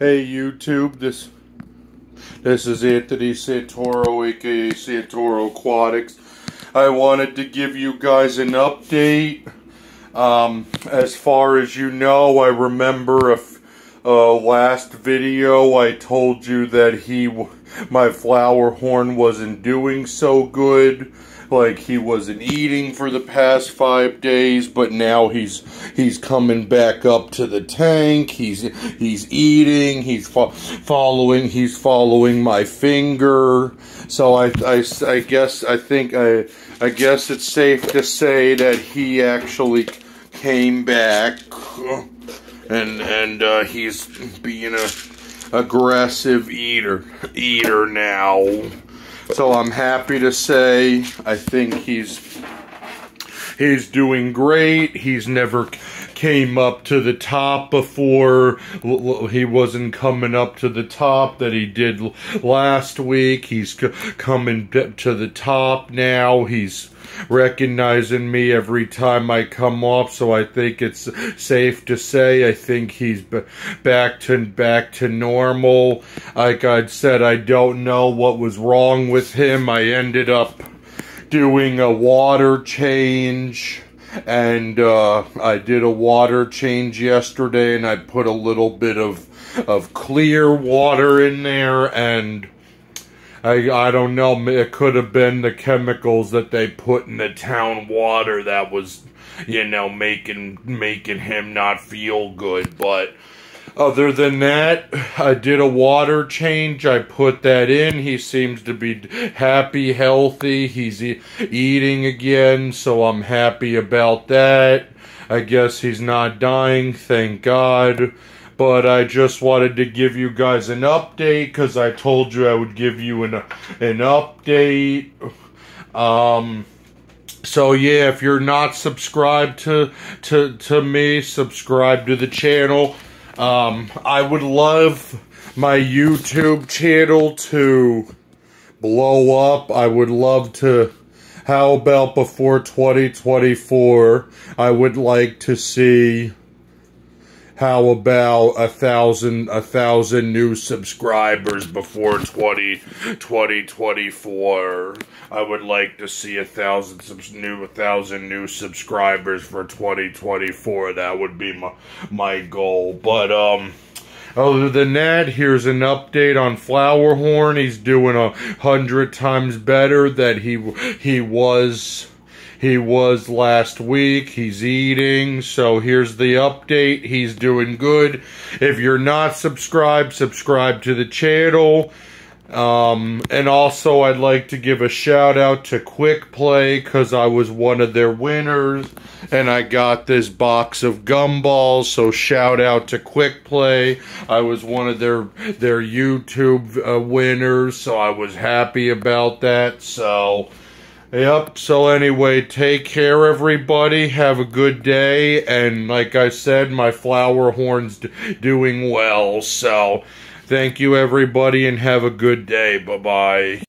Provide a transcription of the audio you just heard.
Hey YouTube, this this is Anthony Santoro, aka Santoro Aquatics. I wanted to give you guys an update. Um, as far as you know, I remember a uh, last video I told you that he, my flowerhorn wasn't doing so good like he wasn't eating for the past five days, but now he's he's coming back up to the tank. He's he's eating. He's fo following. He's following my finger. So I, I, I guess I think I I guess it's safe to say that he actually came back, and and uh, he's being a aggressive eater eater now. So I'm happy to say I think he's he's doing great. He's never came up to the top before. He wasn't coming up to the top that he did last week. He's coming to the top now. He's recognizing me every time I come up, so I think it's safe to say I think he's back to back to normal. Like I said, I don't know what was wrong with him. I ended up doing a water change and uh, I did a water change yesterday and I put a little bit of of clear water in there and I, I don't know, it could have been the chemicals that they put in the town water that was, you know, making making him not feel good. But other than that, I did a water change. I put that in. He seems to be happy, healthy. He's e eating again, so I'm happy about that. I guess he's not dying, thank God but I just wanted to give you guys an update because I told you I would give you an an update. Um, so yeah, if you're not subscribed to to to me, subscribe to the channel. Um, I would love my YouTube channel to blow up. I would love to. How about before 2024? I would like to see how about a thousand a thousand new subscribers before 20, 2024 i would like to see a thousand new a thousand new subscribers for 2024 that would be my my goal. But um other than that, here's an update on Flowerhorn. He's doing a hundred times better than he he was he was last week. He's eating. So here's the update. He's doing good. If you're not subscribed, subscribe to the channel. Um, and also, I'd like to give a shout out to Quick Play because I was one of their winners and I got this box of gumballs. So shout out to Quick Play. I was one of their their YouTube uh, winners, so I was happy about that. So. Yep. So anyway, take care, everybody. Have a good day. And like I said, my flowerhorn's doing well. So thank you, everybody, and have a good day. Bye bye.